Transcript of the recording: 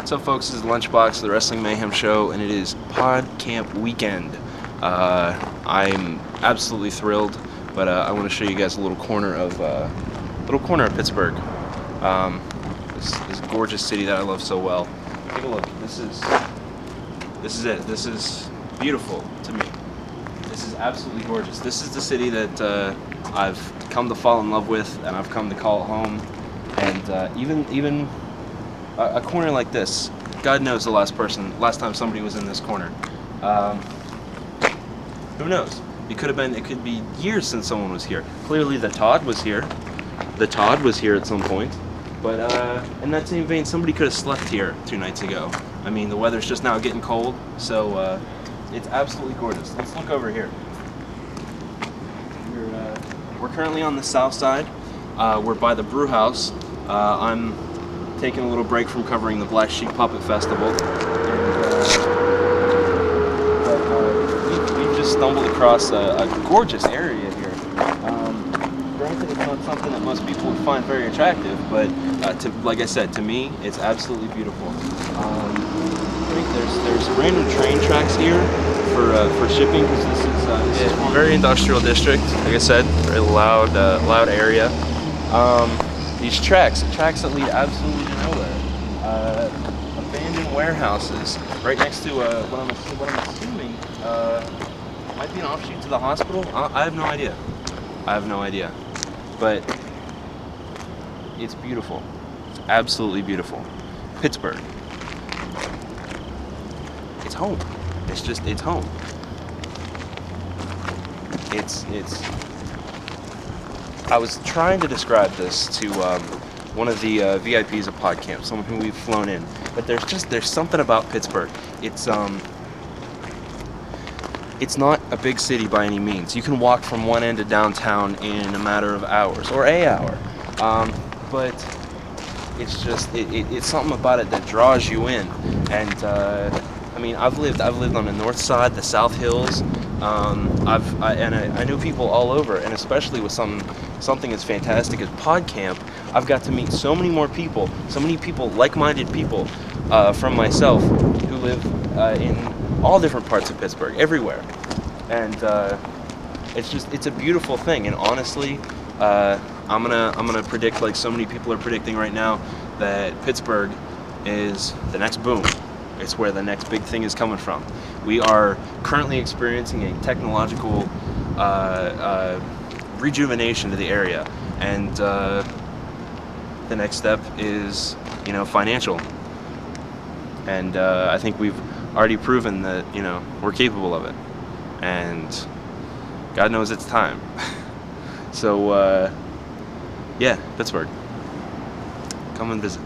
What's up, folks? This is Lunchbox, the Wrestling Mayhem Show, and it is Pod Camp Weekend. Uh, I'm absolutely thrilled, but uh, I want to show you guys a little corner of uh, little corner of Pittsburgh. Um, this, this gorgeous city that I love so well. Take a look. This is this is it. This is beautiful to me. This is absolutely gorgeous. This is the city that uh, I've come to fall in love with, and I've come to call home. And uh, even even a, corner like this, God knows the last person, last time somebody was in this corner. Um, who knows? It could have been. It could be years since someone was here. Clearly, the Todd was here. The Todd was here at some point. But uh, in that same vein, somebody could have slept here two nights ago. I mean, the weather's just now getting cold, so uh, it's absolutely gorgeous. Let's look over here. We're, uh, we're currently on the south side. Uh, we're by the brew house. Uh, I'm taking a little break from covering the Black Sheep Puppet Festival. And, uh, but, uh, we, we've just stumbled across a, a gorgeous area here. Um, granted, it's not something that most people would find very attractive, but uh, to, like I said, to me, it's absolutely beautiful. Um, I think there's there's random train tracks here for uh, for shipping because this is uh, this is very industrial district. Like I said, very loud uh, loud area. Um, these tracks, tracks that lead absolutely nowhere. Uh, abandoned warehouses right next to uh, what I'm what I'm assuming uh, might be an offshoot to the hospital. I, I have no idea. I have no idea, but it's beautiful. It's absolutely beautiful. Pittsburgh. It's home. It's just it's home. It's it's. I was trying to describe this to um, one of the uh, VIPs of PodCamp, someone who we've flown in, but there's just there's something about Pittsburgh. It's um. It's not a big city by any means. You can walk from one end of downtown in a matter of hours or a hour, um, but it's just it, it, it's something about it that draws you in and uh, I mean I've lived I've lived on the north side the South Hills um, I've I, and I, I know people all over and especially with some something as fantastic as PodCamp I've got to meet so many more people so many people like-minded people uh, from myself who live uh, in all different parts of Pittsburgh everywhere and uh, it's just it's a beautiful thing and honestly uh, I'm gonna I'm gonna predict like so many people are predicting right now that Pittsburgh is the next boom. It's where the next big thing is coming from. We are currently experiencing a technological uh, uh, rejuvenation to the area, and uh, the next step is you know financial. And uh, I think we've already proven that you know we're capable of it, and God knows it's time. so. Uh, yeah, Pittsburgh. Come and visit.